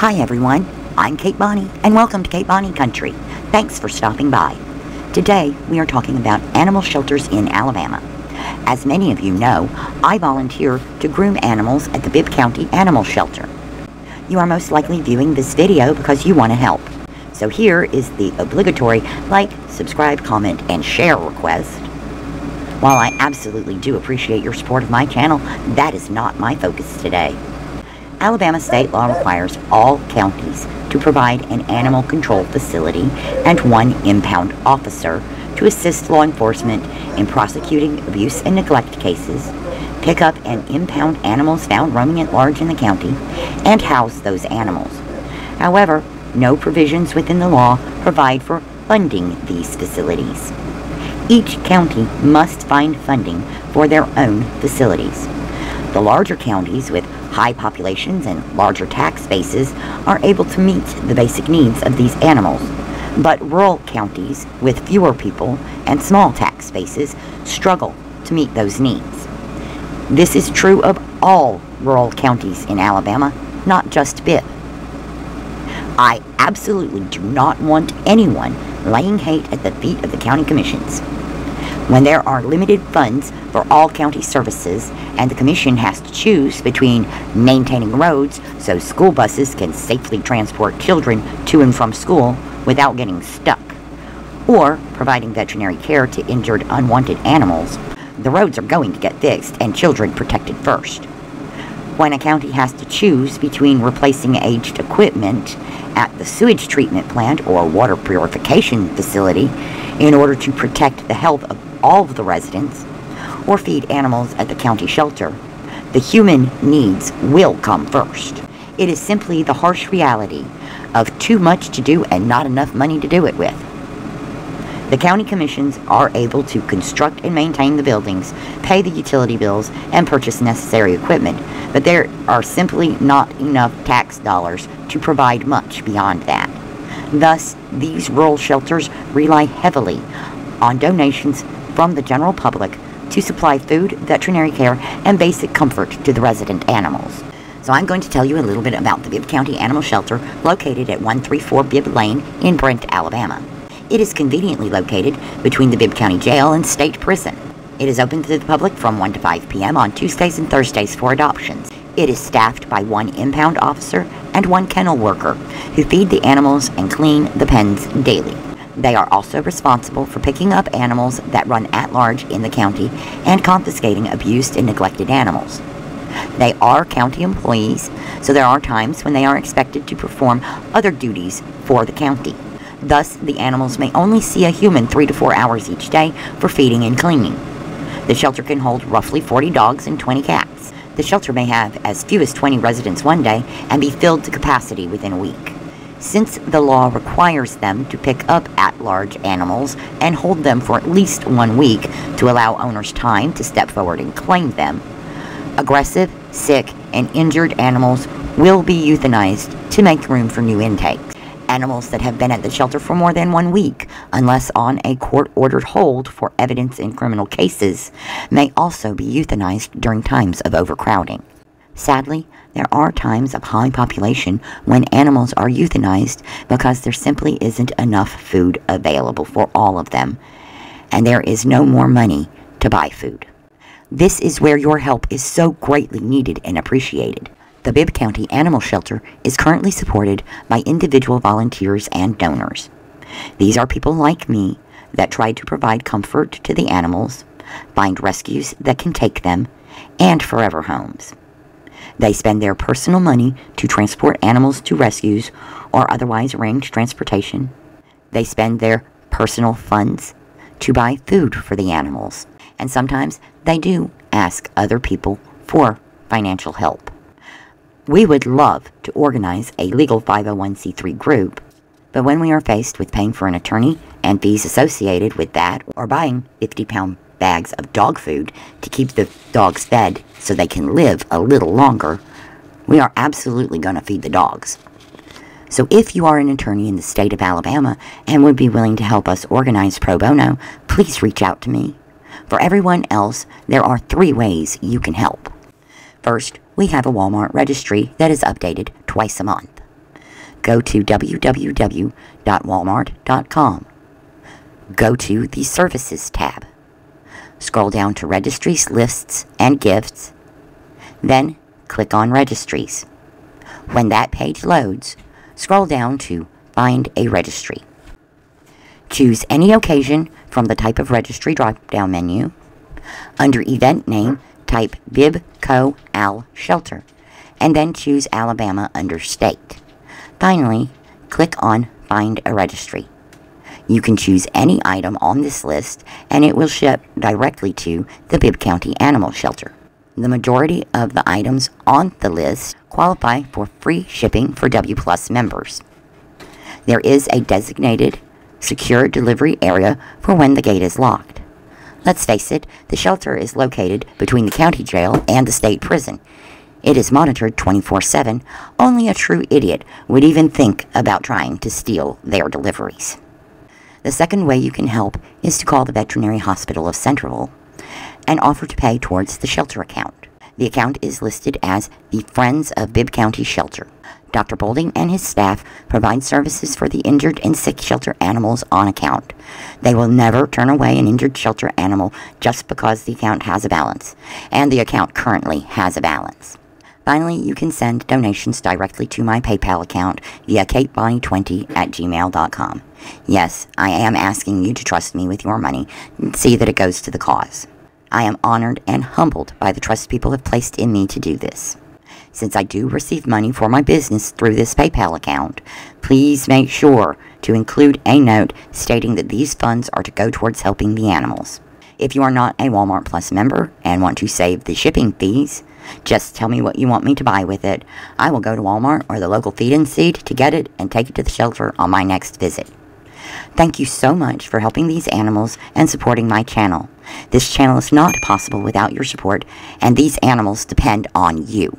Hi everyone, I'm Kate Bonny and welcome to Kate Bonny Country. Thanks for stopping by. Today we are talking about animal shelters in Alabama. As many of you know, I volunteer to groom animals at the Bibb County Animal Shelter. You are most likely viewing this video because you want to help. So here is the obligatory like, subscribe, comment, and share request. While I absolutely do appreciate your support of my channel, that is not my focus today. Alabama state law requires all counties to provide an animal control facility and one impound officer to assist law enforcement in prosecuting abuse and neglect cases, pick up and impound animals found roaming at large in the county, and house those animals. However, no provisions within the law provide for funding these facilities. Each county must find funding for their own facilities. The larger counties with high populations and larger tax bases are able to meet the basic needs of these animals. But rural counties with fewer people and small tax bases struggle to meet those needs. This is true of all rural counties in Alabama, not just Bibb. I absolutely do not want anyone laying hate at the feet of the county commissions. When there are limited funds for all county services and the commission has to choose between maintaining roads so school buses can safely transport children to and from school without getting stuck, or providing veterinary care to injured unwanted animals, the roads are going to get fixed and children protected first. When a county has to choose between replacing aged equipment at the sewage treatment plant or water purification facility in order to protect the health of all of the residents, or feed animals at the county shelter, the human needs will come first. It is simply the harsh reality of too much to do and not enough money to do it with. The county commissions are able to construct and maintain the buildings, pay the utility bills, and purchase necessary equipment, but there are simply not enough tax dollars to provide much beyond that. Thus, these rural shelters rely heavily on donations from the general public to supply food, veterinary care, and basic comfort to the resident animals. So I'm going to tell you a little bit about the Bibb County Animal Shelter located at 134 Bibb Lane in Brent, Alabama. It is conveniently located between the Bibb County Jail and State Prison. It is open to the public from 1 to 5 p.m. on Tuesdays and Thursdays for adoptions. It is staffed by one impound officer and one kennel worker who feed the animals and clean the pens daily. They are also responsible for picking up animals that run at large in the county and confiscating abused and neglected animals. They are county employees, so there are times when they are expected to perform other duties for the county. Thus, the animals may only see a human three to four hours each day for feeding and cleaning. The shelter can hold roughly 40 dogs and 20 cats. The shelter may have as few as 20 residents one day and be filled to capacity within a week. Since the law requires them to pick up at-large animals and hold them for at least one week to allow owners time to step forward and claim them, aggressive, sick, and injured animals will be euthanized to make room for new intakes. Animals that have been at the shelter for more than one week, unless on a court-ordered hold for evidence in criminal cases, may also be euthanized during times of overcrowding. Sadly, there are times of high population when animals are euthanized because there simply isn't enough food available for all of them, and there is no more money to buy food. This is where your help is so greatly needed and appreciated. The Bibb County Animal Shelter is currently supported by individual volunteers and donors. These are people like me that try to provide comfort to the animals, find rescues that can take them, and forever homes. They spend their personal money to transport animals to rescues or otherwise arrange transportation. They spend their personal funds to buy food for the animals. And sometimes they do ask other people for financial help. We would love to organize a legal 501c3 group, but when we are faced with paying for an attorney and fees associated with that or buying 50 pound bags of dog food to keep the dogs fed so they can live a little longer, we are absolutely going to feed the dogs. So if you are an attorney in the state of Alabama and would be willing to help us organize pro bono, please reach out to me. For everyone else, there are three ways you can help. First, we have a Walmart registry that is updated twice a month. go to www.walmart.com. Go to the Services tab. Scroll down to Registries, Lists, and Gifts. Then click on Registries. When that page loads, scroll down to Find a Registry. Choose any occasion from the type of registry drop-down menu. Under Event Name, type Bibb Co. Al Shelter, and then choose Alabama under State. Finally, click on Find a Registry. You can choose any item on this list, and it will ship directly to the Bibb County Animal Shelter. The majority of the items on the list qualify for free shipping for W Plus members. There is a designated secure delivery area for when the gate is locked. Let's face it, the shelter is located between the county jail and the state prison. It is monitored 24 7. Only a true idiot would even think about trying to steal their deliveries. The second way you can help is to call the Veterinary Hospital of Centreville and offer to pay towards the shelter account. The account is listed as the Friends of Bibb County Shelter. Dr. Bolding and his staff provide services for the injured and sick shelter animals on account. They will never turn away an injured shelter animal just because the account has a balance, and the account currently has a balance. Finally, you can send donations directly to my PayPal account via katebonny20 at gmail.com. Yes, I am asking you to trust me with your money and see that it goes to the cause. I am honored and humbled by the trust people have placed in me to do this. Since I do receive money for my business through this PayPal account, please make sure to include a note stating that these funds are to go towards helping the animals. If you are not a Walmart Plus member and want to save the shipping fees, just tell me what you want me to buy with it. I will go to Walmart or the local feed and seed to get it and take it to the shelter on my next visit. Thank you so much for helping these animals and supporting my channel. This channel is not possible without your support, and these animals depend on you.